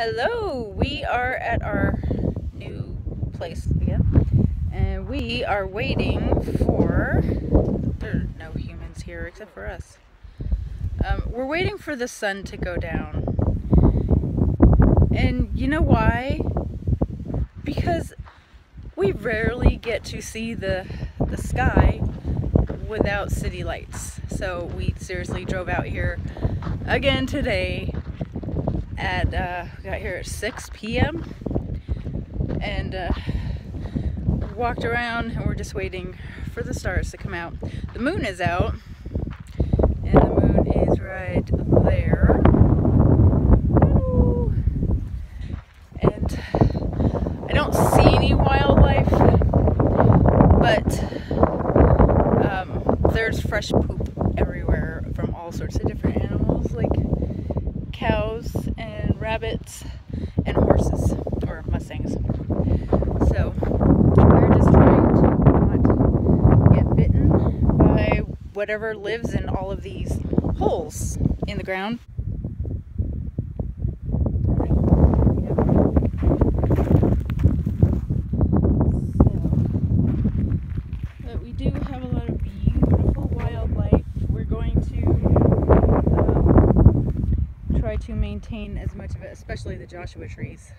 Hello, we are at our new place again, and we are waiting for. There are no humans here except for us. Um, we're waiting for the sun to go down, and you know why? Because we rarely get to see the the sky without city lights. So we seriously drove out here again today at uh, got here at 6 p.m. and uh, walked around and we're just waiting for the stars to come out. The moon is out and the moon is right there. And I don't see any wildlife, but um, there's fresh poop everywhere from all sorts of different rabbits and horses or mustangs. So we're just trying to not get bitten by whatever lives in all of these holes in the ground. But we do have a lot of beautiful wildlife. We're going to um, try to maintain as much of it, especially the Joshua trees.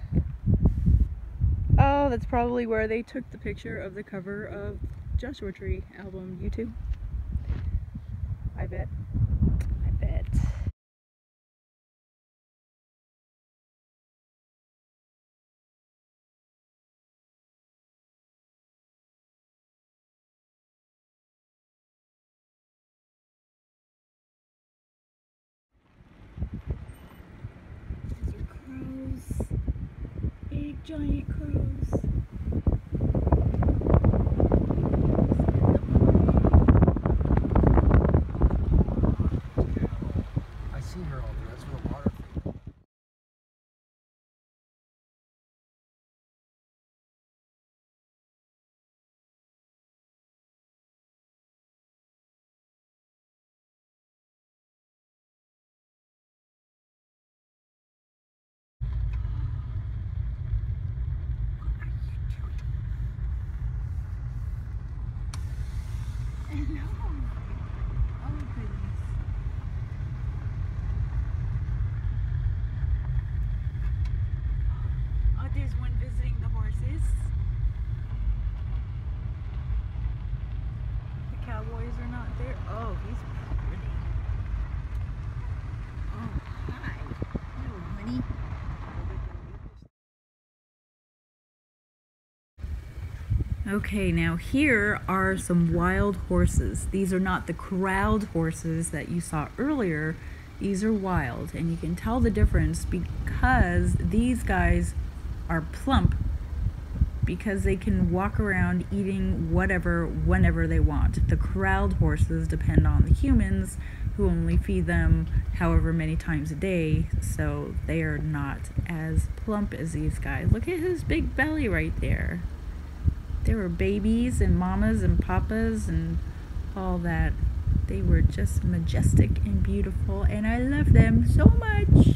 Oh, that's probably where they took the picture of the cover of Joshua Tree album, U2. I bet. I bet. These are crows. Big giant crows. No. Oh goodness. Oh, there's one visiting the horses. The cowboys are not there. Oh, he's pretty. Oh, hi. Hello, honey. Okay, now here are some wild horses. These are not the corralled horses that you saw earlier. These are wild, and you can tell the difference because these guys are plump because they can walk around eating whatever whenever they want. The corralled horses depend on the humans who only feed them however many times a day, so they are not as plump as these guys. Look at his big belly right there there were babies and mamas and papas and all that. They were just majestic and beautiful, and I love them so much.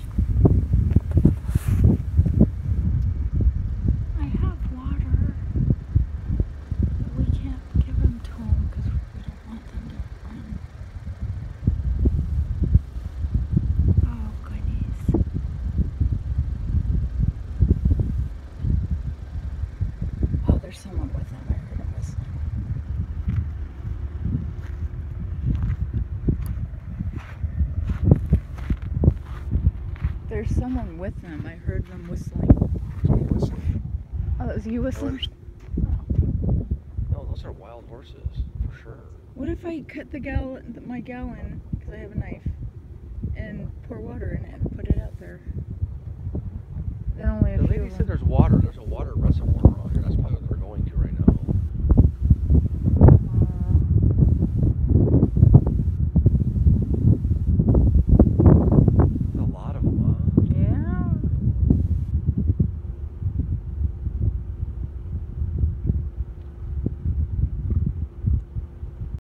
I have water. but We can't give them to them because we don't want them to run. Oh, goodness. Oh, there's someone with them. I heard him whistling. There's someone with them. I heard them whistling. Whistling. Oh, that was you whistling? No, those are wild horses, for sure. What if I cut the gal my gallon because I have a knife?